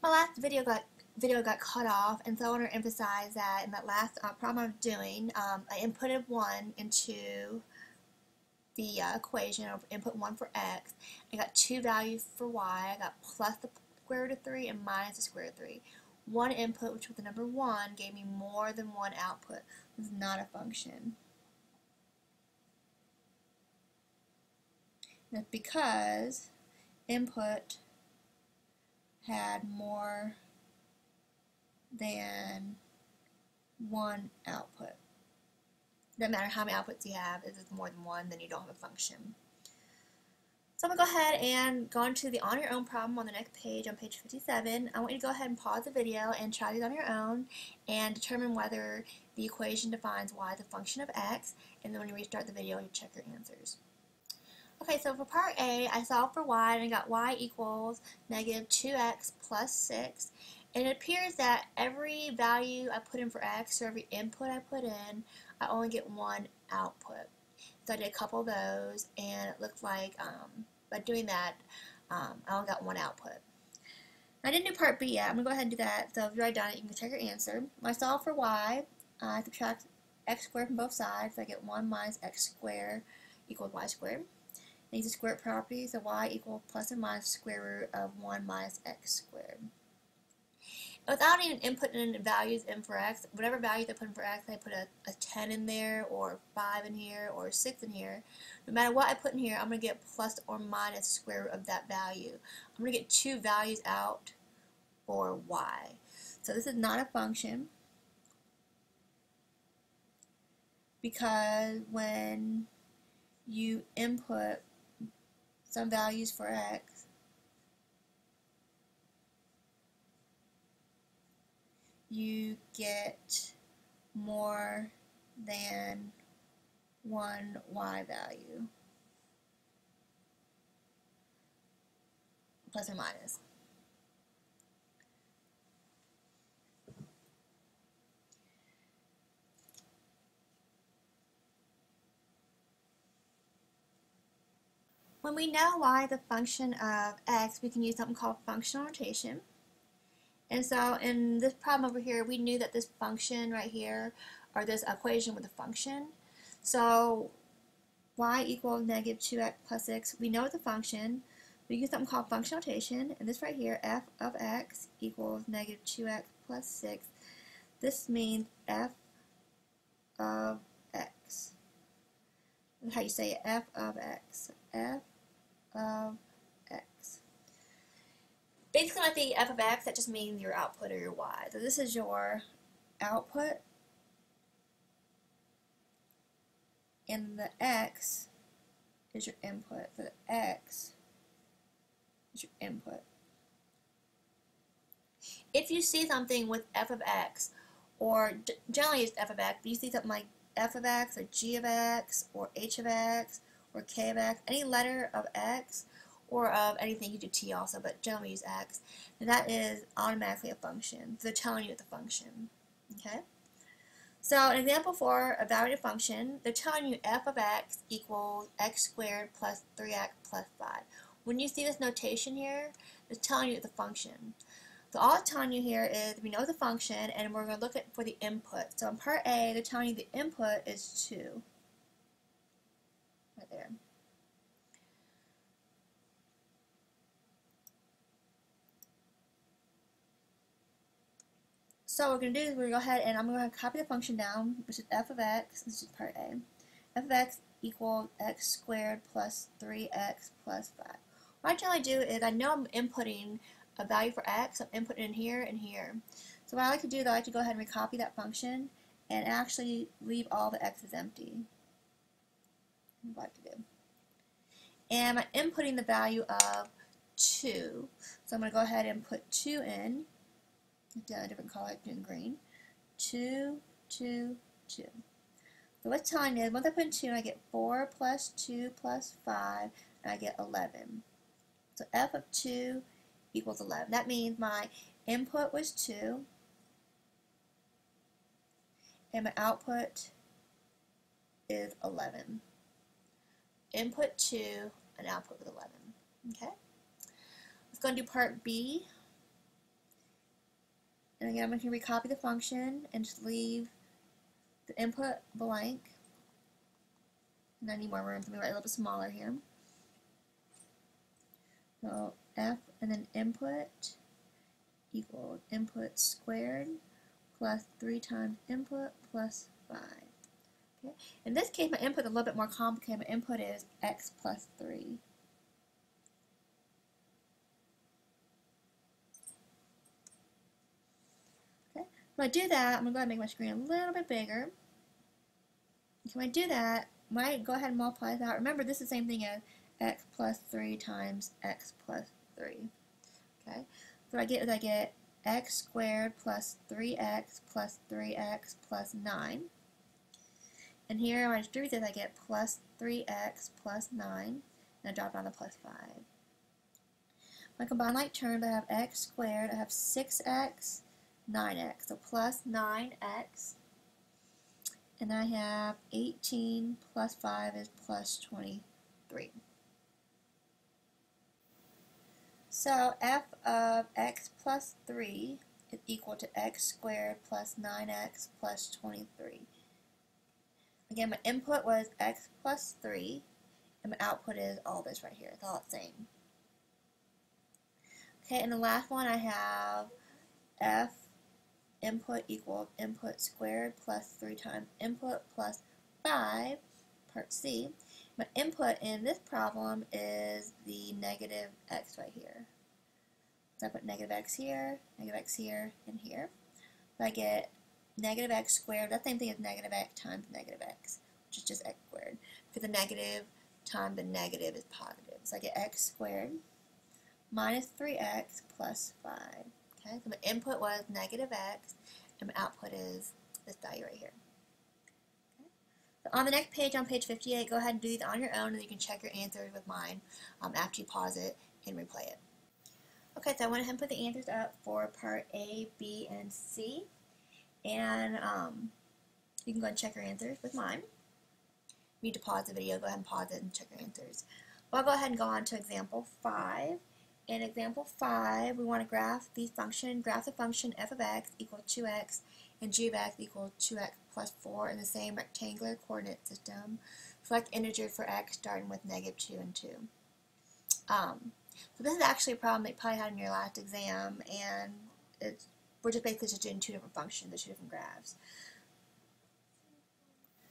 My last video got video got cut off, and so I want to emphasize that in that last uh, problem I'm doing, um, I inputted 1 into the uh, equation, I input 1 for x, I got two values for y, I got plus the square root of 3 and minus the square root of 3. One input, which was the number 1, gave me more than one output. This is not a function. That's because input had more than one output. No matter how many outputs you have, if it's more than one, then you don't have a function. So I'm going to go ahead and go into the on your own problem on the next page, on page 57. I want you to go ahead and pause the video and try these on your own and determine whether the equation defines y as a function of x, and then when you restart the video, you check your answers. Okay, so for part A, I solved for y, and I got y equals negative 2x plus 6. And it appears that every value I put in for x, or every input I put in, I only get one output. So I did a couple of those, and it looked like um, by doing that, um, I only got one output. I didn't do part B yet. I'm going to go ahead and do that. So if you write down it, you can check your answer. When I solve for y, I subtract x squared from both sides. So I get 1 minus x squared equals y squared. These are square properties of y equals plus or minus square root of 1 minus x squared. Without even inputting values in for x, whatever values I put in for x, I put a, a 10 in there, or 5 in here, or 6 in here. No matter what I put in here, I'm going to get plus or minus square root of that value. I'm going to get two values out for y. So this is not a function because when you input some values for x. You get more than one y value, plus or minus. When we know y the function of x, we can use something called functional notation. And so in this problem over here, we knew that this function right here, or this equation with a function. So y equals negative 2x plus 6, we know a function. We use something called functional notation, and this right here, f of x equals negative 2x plus 6. This means f of how you say it, f of x. f of x. Basically, like the f of x, that just means your output or your y. So this is your output, and the x is your input. So the x is your input. If you see something with f of x, or generally it's f of x, but you see something like f of x, or g of x, or h of x, or k of x, any letter of x, or of anything, you do t also, but generally use x, that is automatically a function. They're telling you it's a function. Okay? So an example for a evaluated function, they're telling you f of x equals x squared plus 3x plus 5. When you see this notation here, it's telling you it's a function. So all it's telling you here is we know the function, and we're going to look at for the input. So in part A, they're telling you the input is 2 right there. So what we're going to do is we're going to go ahead and I'm going to copy the function down, which is f of x, this is part A. f of x equals x squared plus 3x plus 5. What I generally do is I know I'm inputting a value for x, I'm inputting in here and here. So what I like to do though, I like to go ahead and recopy that function and actually leave all the x's empty what to do. And I'm inputting the value of 2. So I'm going to go ahead and put 2 in. Do a different color, doing green. 2, 2, 2. So what's telling me is once I put in 2, I get 4 plus 2 plus 5, and I get 11. So f of 2 equals 11. That means my input was 2, and my output is 11 input 2 and output with 11. Okay? Let's go and do part B. And again, I'm going to recopy the function and just leave the input blank. And I need more room, let me write a little bit smaller here. So f and then input equals input squared plus 3 times input plus 5. Okay. In this case, my input is a little bit more complicated. My input is x plus 3. Okay. When I do that, I'm going to go ahead and make my screen a little bit bigger. So When I do that, I go ahead and multiply that. Remember, this is the same thing as x plus 3 times x plus 3. Okay. So I get is I get x squared plus 3x plus 3x plus 9. And here when I distribute this, I get plus 3x plus 9, and I drop down to plus 5. When I combine like terms, I have x squared, I have 6x, 9x, so plus 9x. And I have 18 plus 5 is plus 23. So f of x plus 3 is equal to x squared plus 9x plus 23. Again, my input was x plus 3, and my output is all this right here. It's all the same. Okay, and the last one I have f input equal input squared plus 3 times input plus 5, part C. My input in this problem is the negative x right here. So I put negative x here, negative x here, and here. So I get negative x squared, that's the same thing as negative x times negative x, which is just x squared. Because the negative times the negative is positive. So I get x squared minus 3x plus 5. Okay, so my input was negative x, and my output is this value right here. On the next page, on page 58, go ahead and do these on your own, and you can check your answers with mine um, after you pause it and replay it. Okay, so I went ahead and put the answers up for part A, B, and C. And um, you can go and check your answers with mine. You need to pause the video, go ahead and pause it and check your answers. Well, I'll go ahead and go on to example 5. In example 5, we want to graph the function, graph the function f of x equals 2x and g of x equals 2x plus 4 in the same rectangular coordinate system. Select integer for x starting with negative 2 and 2. Um, so this is actually a problem that you probably had in your last exam, and it's we're just basically just doing two different functions, the two different graphs.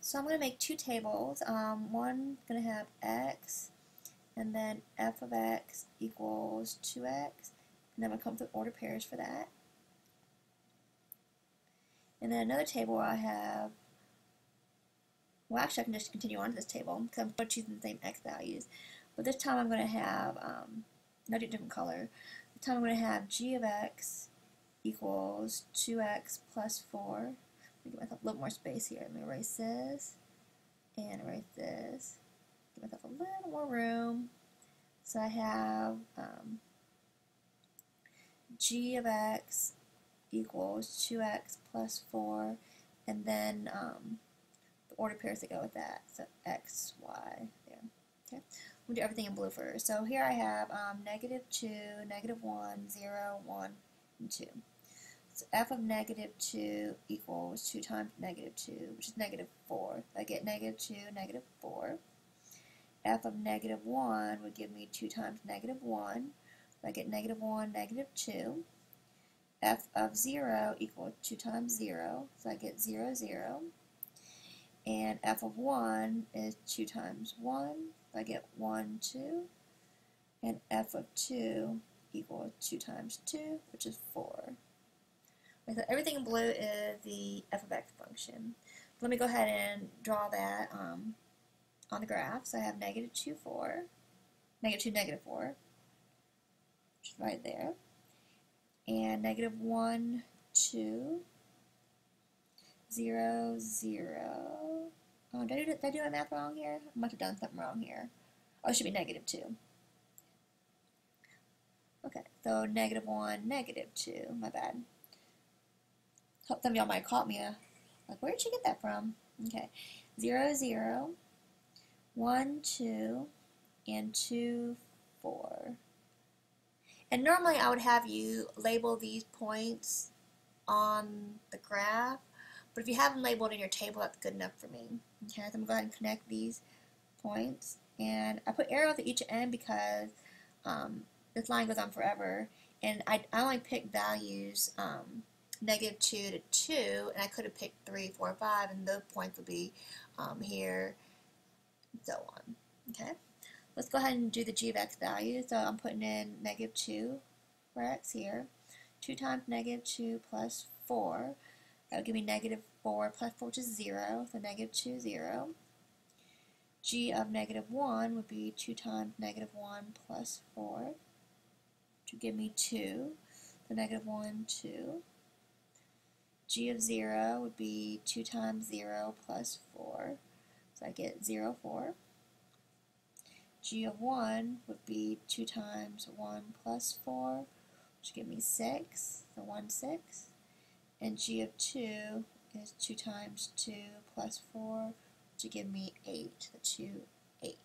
So I'm going to make two tables. Um, one going to have x, and then f of x equals 2x, and then I'm going to come up with order pairs for that. And then another table I have, well actually I can just continue on to this table because I'm choosing the same x values. But this time I'm going to have, um, a different color, this time I'm going to have g of x equals 2x plus 4. Let me give myself a little more space here. Let me erase this and erase this. Give myself a little more room. So I have um, g of x equals 2x plus 4 and then um, the order pairs that go with that. So x, y, there. Okay. We'll do everything in blue first. So here I have um, negative 2, negative 1, 0, 1, and 2. So f of negative 2 equals 2 times negative 2, which is negative 4. I get negative 2, negative 4. f of negative 1 would give me 2 times negative 1. So I get negative 1, negative 2. F of 0 equals 2 times 0, so I get 0, 0. And f of 1 is 2 times 1, so I get 1, 2. And f of 2 equals 2 times 2, which is 4. So everything in blue is the f of x function. Let me go ahead and draw that um, on the graph. So I have negative 2, 4, negative 2, negative 4, which is right there, and negative 1, 2, 0, 0. Oh, did I, do, did I do my math wrong here? I must have done something wrong here. Oh, it should be negative 2. Okay, so negative 1, negative 2, my bad. Some of y'all might have caught me. Uh, like, where did you get that from? Okay. 0, 0, 1, 2, and 2, 4. And normally I would have you label these points on the graph, but if you have them labeled in your table, that's good enough for me. Okay, so I'm going to go ahead and connect these points. And I put arrows at each end because um, this line goes on forever. And I, I only picked values um, negative 2 to 2, and I could have picked 3, 4, 5, and those points would be um, here, and so on. Okay, let's go ahead and do the g of x value. So I'm putting in negative 2 for x here. 2 times negative 2 plus 4. That would give me negative 4 plus 4, which is 0. So negative 2, 0. g of negative 1 would be 2 times negative 1 plus 4 to give me 2. So negative 1, 2. g of 0 would be 2 times 0 plus 4. So I get 0, 4. G of 1 would be 2 times 1 plus 4 which give me 6, the 1, 6. And g of 2 is 2 times 2 plus 4, to give me 8, the 2, 8.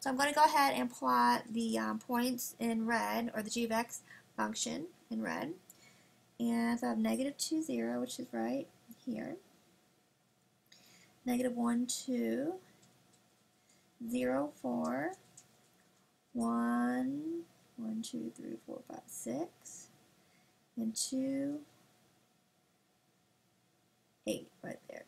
So I'm going to go ahead and plot the um, points in red, or the g of x function in red. And so I have negative 2, 0, which is right here. Negative 1, 2, 0, 4, one, one, two, three, four, five, six, and two, eight right there.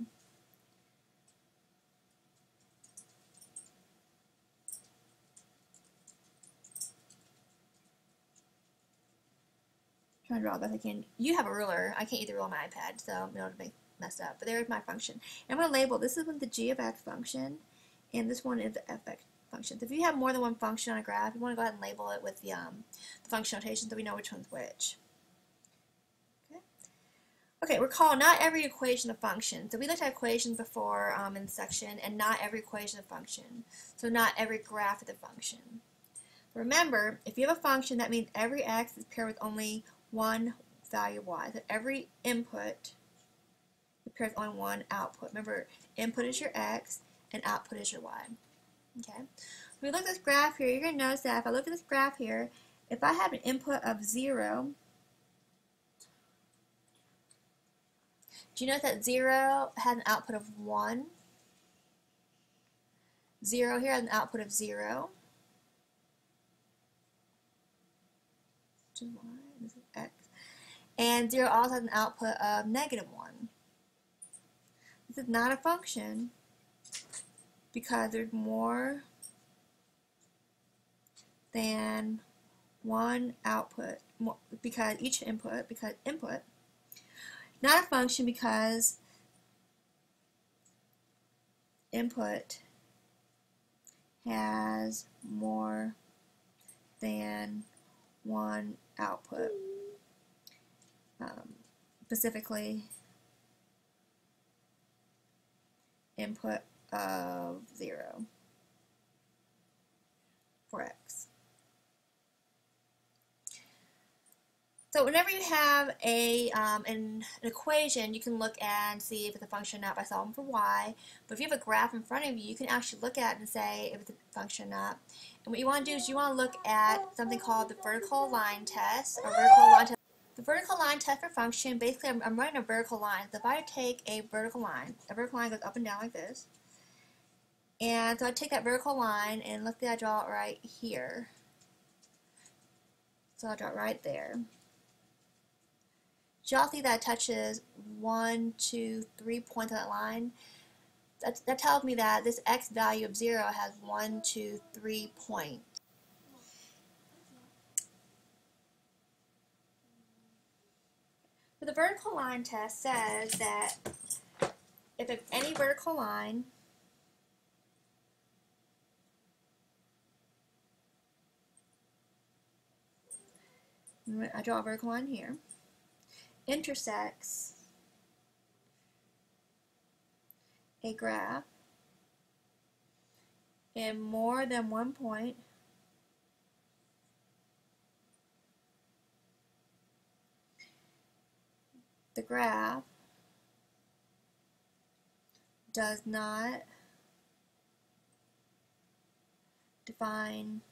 trying to draw best I can. You have a ruler. I can't use the ruler on my iPad, so I'm able to make messed up. But there's my function. And I'm going to label this is the g of x function, and this one is the fx functions. If you have more than one function on a graph, you want to go ahead and label it with the, um, the function notation so we know which one's which. Okay, okay recall not every equation of function. So we looked at equations before um, in section, and not every equation of function. So not every graph of the function. Remember, if you have a function, that means every x is paired with only one value y. So every input with only one output. Remember, input is your x, and output is your y. Okay. We look at this graph here, you're going to notice that if I look at this graph here, if I have an input of 0, do you notice that 0 has an output of 1? 0 here has an output of 0. Y, this is x. And 0 also has an output of negative 1. This is not a function because there's more than one output because each input because input not a function because input has more than one output. Um, specifically input of 0 for x. So whenever you have a um, an, an, equation, you can look and see if it's a function or not by solving for y. But if you have a graph in front of you, you can actually look at it and say if it's a function or not. And what you want to do is you want to look at something called the vertical line test or vertical line test. The vertical line test for function, basically I'm, I'm running a vertical line. So if I take a vertical line, a vertical line goes up and down like this. And so I take that vertical line and let's say I draw it right here. So I'll draw it right there. Y'all see that touches one, two, three points on that line. That, that tells me that this x value of 0 has one, two, three points. The vertical line test says that if any vertical line I draw a vertical line here, intersects a graph in more than one point the graph does not define